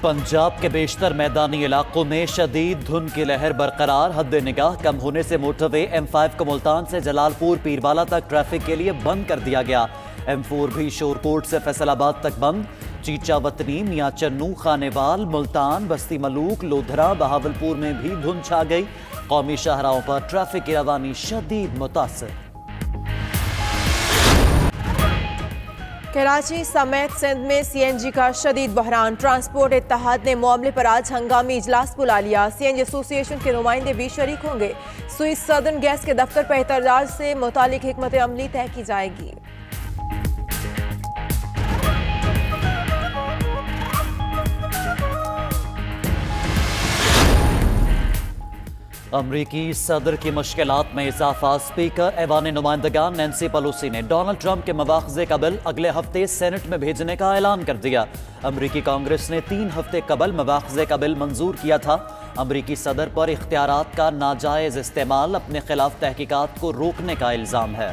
پنجاب کے بیشتر میدانی علاقوں میں شدید دھن کی لہر برقرار، حد نگاہ کم ہونے سے موٹر وے ایم فائیو کو ملتان سے جلال پور پیروالا تک ٹریفک کے لیے بند کر دیا گیا۔ ایم فور بھی شور کوٹ سے فیصل آباد تک بند۔ چیچا وطنی، میاں چنو خانیوال ملتان، بستی ملوک، لودھرا، بہاولپور میں بھی دھن چھا گئی۔ قومی شاہراہوں پر ٹریفک کی روانی شدید متاثر۔ کراچی سمیت سندھ میں سی این جی کا شدید بحران۔ ٹرانسپورٹ اتحاد نے معاملے پر آج ہنگامی اجلاس بلا لیا۔ سی این جی ایسوسی ایشن کے نمائندے بھی شریک ہوں گے۔ سوئس سدرن گیس کے دفتر پر احتجاج سے متعلق حکمت عملی طے کی جائے گی۔ امریکی صدر کی مشکلات میں اضافہ سپیکر ایوان نمائندگان نینسی پلوسی نے ڈونلڈ ٹرمپ کے مواخذے کا بل اگلے ہفتے سینٹ میں بھیجنے کا اعلان کر دیا۔ امریکی کانگریس نے تین ہفتے قبل مواخذے کا بل منظور کیا تھا۔ امریکی صدر پر اختیارات کا ناجائز استعمال اپنے خلاف تحقیقات کو روکنے کا الزام ہے۔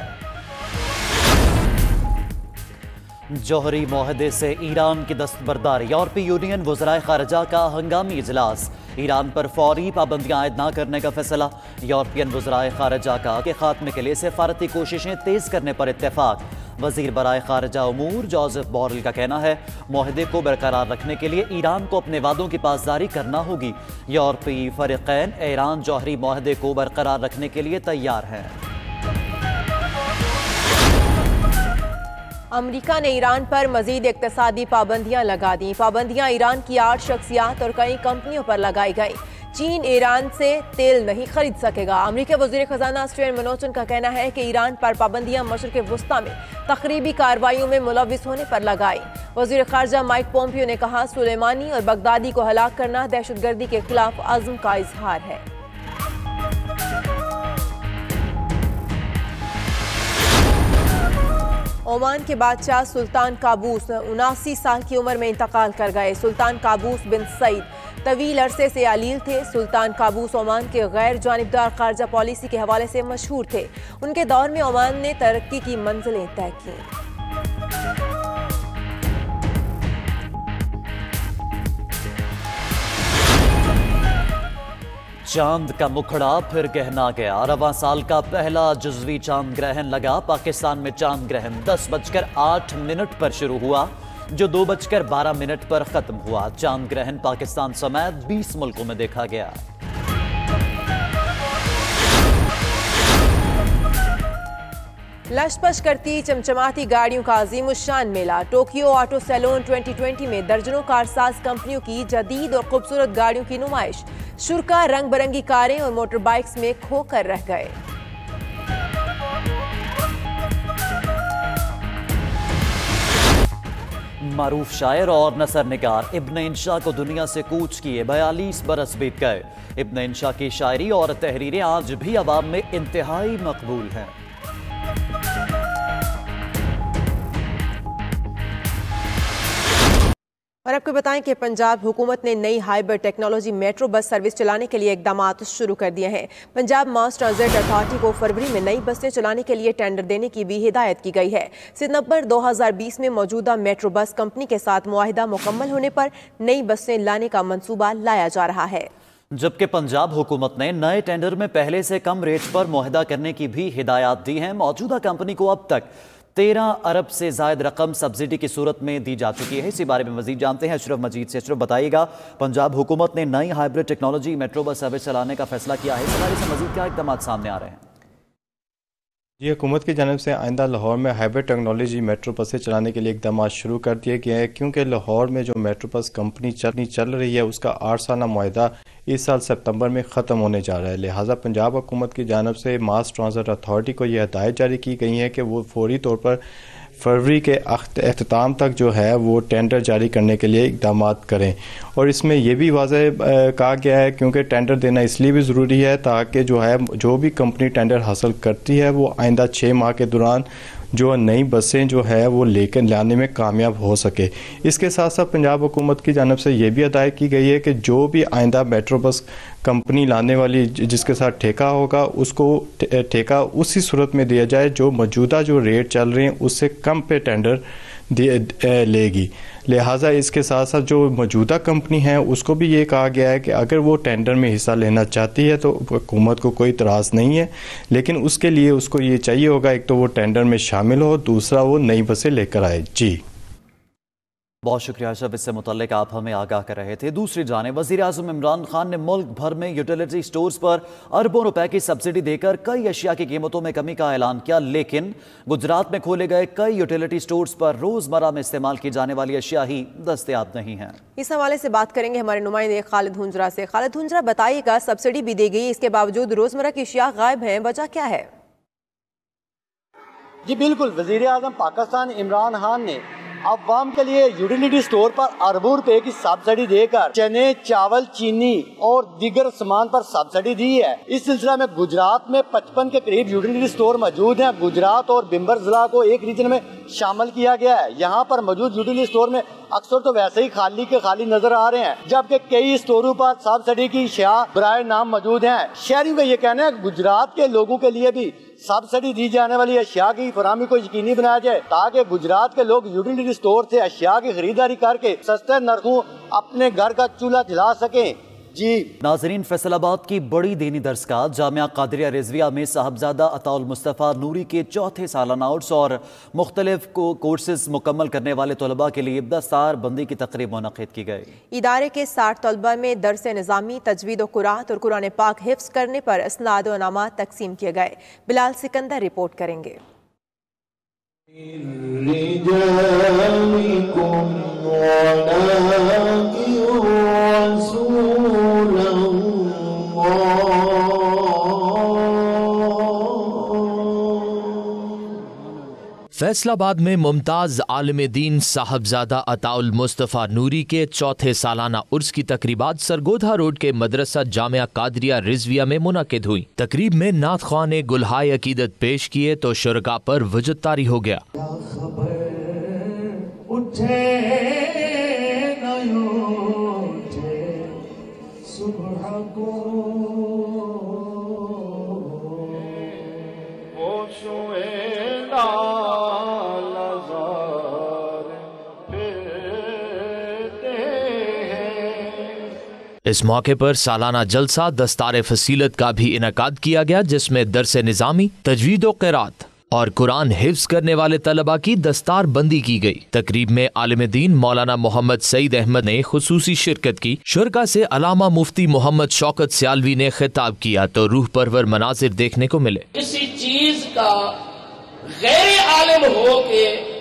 جوہری معاہدے سے ایران کی دستبرداری یورپی یونین وزرائے خارجہ کا ہنگامی اجلاس۔ ایران پر فوری پابندیاں عائد نہ کرنے کا فیصلہ۔ یورپین وزرائے خارجہ کا کے خاتمے کے لیے سفارتی کوششیں تیز کرنے پر اتفاق۔ وزیر برائے خارجہ امور جوزف بورل کا کہنا ہے، معاہدے کو برقرار رکھنے کے لیے ایران کو اپنے وعدوں کی پاسداری کرنا ہوگی۔ یورپی فریقین ایران جوہری معاہدے کو برقرار رکھنے کے لیے تیار ہیں۔ امریکہ نے ایران پر مزید اقتصادی پابندیاں لگا دیں۔ پابندیاں ایران کی آٹھ شخصیات اور کئی کمپنیوں پر لگائی گئی چین ایران سے تیل نہیں خرید سکے گا۔ امریکی وزیر خزانہ اسٹرین منوچن کا کہنا ہے کہ ایران پر پابندیاں مشرق وسطی میں تقریبی کارروائیوں میں ملوث ہونے پر لگائی۔ وزیر خارجہ مائک پومپیو نے کہا، سلیمانی اور بغدادی کو ہلاک کرنا دہشت گردی کے خلاف عزم کا اظہار ہے۔ عمان کے بادشاہ سلطان کابوس اناسی سال کی عمر میں انتقال کر گئے۔ سلطان کابوس بن سعید طویل عرصے سے علیل تھے۔ سلطان کابوس عمان کے غیر جانبدار خارجہ پالیسی کے حوالے سے مشہور تھے۔ ان کے دور میں عمان نے ترقی کی منزلیں طے کی چاند کا مکھڑا پھر گہنا گیا۔ رواں سال کا پہلا جزوی چاند گرہن لگا۔ پاکستان میں چاند گرہن دس بج کر آٹھ منٹ پر شروع ہوا، جو دو بج کر بارہ منٹ پر ختم ہوا۔ چاند گرہن پاکستان سمیت بیس ملکوں میں دیکھا گیا۔ لش پش کرتی چمچماتی گاڑیوں کا عظیم الشان میلہ۔ ٹوکیو آٹو سیلون 2020 میں درجنوں کارساز کمپنیوں کی جدید اور خوبصورت گاڑیوں کی نمائش۔ شرکا رنگ برنگی کاریں اور موٹر بائکس میں کھو کر رہ گئے۔ معروف شاعر اور نثر نگار ابن انشا کو دنیا سے کوچ کیے بیالیس برس بیت گئے۔ ابن انشا کی شاعری اور تحریریں آج بھی عوام میں انتہائی مقبول ہیں۔ اور آپ کو بتائیں کہ پنجاب حکومت نے نئی hybrid technology metro bus service چلانے کے لیے اقدامات شروع کر دیے ہیں۔ پنجاب ماس ٹرانزٹ اتھارٹی کو فروری میں نئی بسیں چلانے کے لیے ٹینڈر دینے کی بھی ہدایت کی گئی ہے۔ ستمبر دو ہزار بیس میں موجودہ میٹرو بس کمپنی کے ساتھ معاہدہ مکمل ہونے پر نئی بسیں لانے کا منصوبہ لایا جا رہا ہے۔ جبکہ پنجاب حکومت نے نئے ٹینڈر میں پہلے سے کم ریٹ پر معاہدہ کرنے کی بھی ہدایات دی ہیں۔ موجودہ کمپنی کو اب تک تیرہ ارب سے زائد رقم سبسڈی کی صورت میں دی جا چکی ہے۔ اسی بارے میں مزید جانتے ہیں۔ اشرف مجید سے اشرف، بتائیے گا، پنجاب حکومت نے نئی hybrid technology metro bus service چلانے کا فیصلہ کیا ہے۔ اس حوالے سے مزید کیا اقدامات سامنے آ رہے ہیں۔ جی حکومت کی جانب سے آئندہ لاہور میں ہائبر ٹیکنالوجی میٹرو بسیں چلانے کے لیے اقدامات شروع کر دیے گئے ہیں، کیونکہ لاہور میں جو میٹرو بس کمپنی چلنی چل رہی ہے، اس کا آٹھ سالہ معاہدہ اس سال سپتمبر میں ختم ہونے جا رہا ہے۔ لہٰذا پنجاب حکومت کی جانب سے ماس ٹرانزٹ اتھارٹی کو یہ ہدایت جاری کی گئی ہے کہ وہ فوری طور پر فروری کے اختتام تک جو ہے وہ ٹینڈر جاری کرنے کے لیے اقدامات کریں۔ اور اس میں یہ بھی واضح کہا گیا ہے کیونکہ ٹینڈر دینا اس لیے بھی ضروری ہے تاکہ جو ہے جو بھی کمپنی ٹینڈر حاصل کرتی ہے وہ آئندہ چھ ماہ کے دوران جو نئی بسیں جو ہے وہ لے کر لانے میں کامیاب ہو سکے۔ اس کے ساتھ ساتھ پنجاب حکومت کی جانب سے یہ بھی ہدایت کی گئی ہے کہ جو بھی آئندہ میٹرو بس کمپنی لانے والی جس کے ساتھ ٹھیکہ ہوگا، اس کو ٹھیکہ اسی صورت میں دیا جائے جو موجودہ جو ریٹ چل رہے ہیں، اس سے کم پہ ٹینڈر لے گی۔ لہٰذا اس کے ساتھ ساتھ جو موجودہ کمپنی ہے، اس کو بھی یہ کہا گیا ہے کہ اگر وہ ٹینڈر میں حصہ لینا چاہتی ہے تو حکومت کو کوئی اعتراض نہیں ہے، لیکن اس کے لیے اس کو یہ چاہیے ہوگا، ایک تو وہ ٹینڈر میں شامل ہو، دوسرا وہ نئی بسیں لے کر آئے۔ جی۔ بہت شکریہ شب اس سے متعلق آپ ہمیں آگاہ کر رہے تھے۔ دوسری جانب وزیر اعظم عمران خان نے ملک بھر میں یوٹیلیٹی سٹورز پر اربوں روپے کی سبسڈی دے کر کئی اشیاء کی قیمتوں میں کمی کا اعلان کیا لیکن گجرات میں کھولے گئے کئی یوٹیلیٹی سٹورز پر روزمرہ میں استعمال کی جانے والی اشیاء ہی دستیاب نہیں ہیں۔ اس حوالے سے بات کریں گے ہمارے نمائندے خالد ہنجرا سے۔ خالد ہنجرا بتائیے گا سبسڈی بھی دی گئی اس کے باوجود روزمرہ کی اشیاء غائب ہیں وجہ کیا ہے؟ جی بالکل وزیر اعظم پاکستان عمران خان نے عوام کے لیے یوٹیلیٹی سٹور پر اربوں روپے کی سبسڈی دے کر چنے، چاول، چینی اور دیگر سامان پر سبسڈی دی ہے۔ اس سلسلہ میں گجرات میں پچپن کے قریب یوٹیلیٹی سٹور موجود ہیں۔ گجرات اور بمبر ضلع کو ایک ریجن میں شامل کیا گیا ہے۔ یہاں پر موجود یوٹیلیٹی سٹور میں اکثر تو ویسے ہی خالی کے خالی نظر آ رہے ہیں، جبکہ کئی اسٹوروں پر سبسڈی کی شیا برائے نام موجود ہیں۔ شہریوں کا یہ کہنا ہے، گجرات کے لوگوں کے لیے بھی سبسڈی دی جانے والی اشیاء کی فراہمی کو یقینی بنایا جائے، تاکہ گجرات کے لوگ یوٹیلیٹی سٹور سے اشیاء کی خریداری کر کے سستے نرخوں اپنے گھر کا چولہا جلا سکیں۔ جی۔ ناظرین فیصل آباد کی بڑی دینی درس کا جامعہ قادریہ رضویہ میں صاحبزادہ عطا المصطفیٰ نوری کے چوتھے سالانہ آؤٹس اور مختلف کورسز مکمل کرنے والے طلباء کے لیے دستار بندی کی تقریب منعقد کی گئی۔ ادارے کے ساٹھ طلبہ میں درس نظامی تجوید و قرآت اور قرآن پاک حفظ کرنے پر اسناد و نامات تقسیم کیے گئے۔ بلال سکندر رپورٹ کریں گے۔ فیصل آباد میں ممتاز عالم دین صاحبزادہ عطا المصطفیٰ نوری کے چوتھے سالانہ عرس کی تقریبات سرگودھا روڈ کے مدرسہ جامعہ قادریہ رضویہ میں منعقد ہوئی تقریب میں نعت خواہ نے گلہائے عقیدت پیش کیے تو شرکا پر وجد تاری ہو گیا۔ اس موقع پر سالانہ جلسہ دستار فصیلت کا بھی انعقاد کیا گیا، جس میں درس نظامی، تجوید و قرات اور قرآن حفظ کرنے والے طلبہ کی دستار بندی کی گئی۔ تقریب میں عالم دین مولانا محمد سعید احمد نے خصوصی شرکت کی۔ شرکا سے علامہ مفتی محمد شوکت سیالوی نے خطاب کیا تو روح پرور مناظر دیکھنے کو ملے۔ کسی چیز کا غیر عالم ہو کے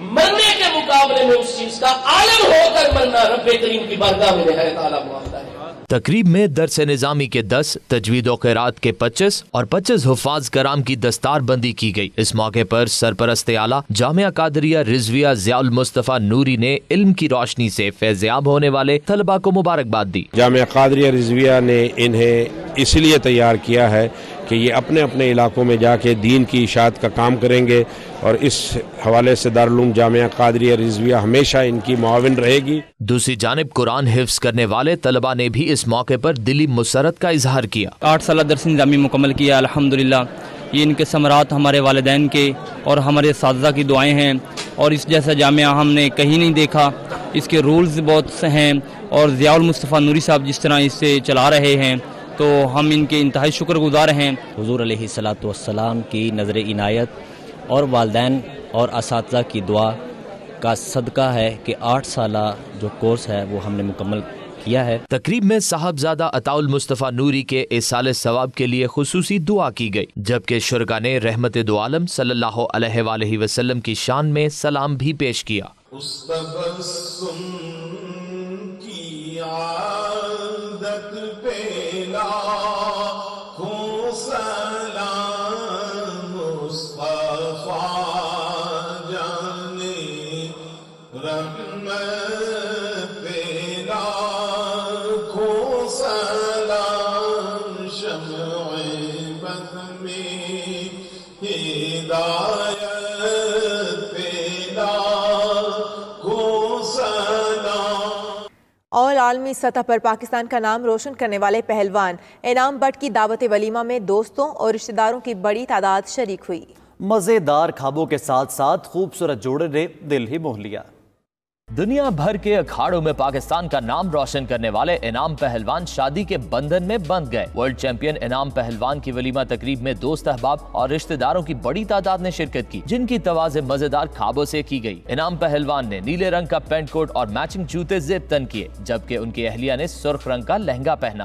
مرنے کے مقابلے میں اس چیز کا عالم ہو کر مرنا رب کریم کی بارگاہ میں نہایت اعلیٰ معاملہ ہے۔ تقریب میں درس نظامی کے دس تجوید و قرات کے پچیس اور پچیس حفاظ کرام کی دستار بندی کی گئی۔ اس موقع پر سرپرست اعلیٰ جامعہ قادریہ رضویہ ضیاء المصطفیٰ نوری نے علم کی روشنی سے فیضیاب ہونے والے طلبہ کو مبارکباد دی۔ جامعہ قادریہ رضویہ نے انہیں اس لیے تیار کیا ہے کہ یہ اپنے اپنے علاقوں میں جا کے دین کی اشاعت کا کام کریں گے اور اس حوالے سے دارالعلوم جامعہ قادریہ رضویہ ہمیشہ ان کی معاون رہے گی۔ دوسری جانب قرآن حفظ کرنے والے طلبہ نے بھی اس موقع پر دلی مسرت کا اظہار کیا۔ آٹھ سالہ درس نظامی مکمل کیا الحمدللہ۔ یہ ان کے ثمرات ہمارے والدین کے اور ہمارے اساتذہ کی دعائیں ہیں۔ اور اس جیسا جامعہ ہم نے کہیں نہیں دیکھا اس کے رولز بہت سے ہیں۔ اور ضیاء المصطفیٰ نوری صاحب جس طرح اس سے چلا رہے ہیں تو ہم ان کے انتہائی شکر گزار ہیں حضور علیہ صلاۃ والسلام کی نظر عنایت اور والدین اور اساتذہ کی دعا کا صدقہ ہے کہ آٹھ سالہ جو کورس ہے وہ ہم نے مکمل کیا ہے۔ تقریب میں صاحبزادہ عطا المصطفیٰ نوری کے اصال ثواب کے لیے خصوصی دعا کی گئی جبکہ شرکا نے رحمت دو عالم صلی اللہ علیہ وآلہ وسلم کی شان میں سلام بھی پیش کیا۔ عالمی سطح پر پاکستان کا نام روشن کرنے والے پہلوان۔ انعام بٹ کی دعوت ولیمہ میں دوستوں اور رشتہ داروں کی بڑی تعداد شریک ہوئی۔ مزیدار خوابوں کے ساتھ ساتھ خوبصورت جوڑے نے دل ہی موہ لیا۔ دنیا بھر کے اکھاڑوں میں پاکستان کا نام روشن کرنے والے انعام پہلوان شادی کے بندھن میں بند گئے۔ ورلڈ چیمپئن انعام پہلوان کی ولیمہ تقریب میں دوست احباب اور رشتہ داروں کی بڑی تعداد نے شرکت کی، جن کی توازے مزیدار خوابوں سے کی گئی۔ انعام پہلوان نے نیلے رنگ کا پینٹ کوٹ اور میچنگ جوتے زیب تن کیے، جبکہ ان کی اہلیہ نے سرخ رنگ کا لہنگا پہنا۔